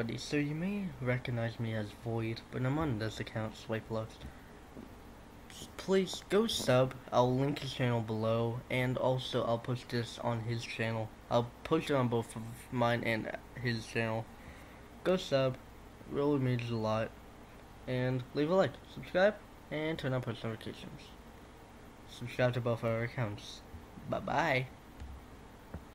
everybody, so you may recognize me as Void, but I'm on this account, Swipelux. Please go sub, I'll link his channel below, and also I'll post this on his channel. I'll post it on both of mine and his channel. Go sub, really means a lot, and leave a like, subscribe, and turn on post notifications. Subscribe to both our accounts. Bye bye.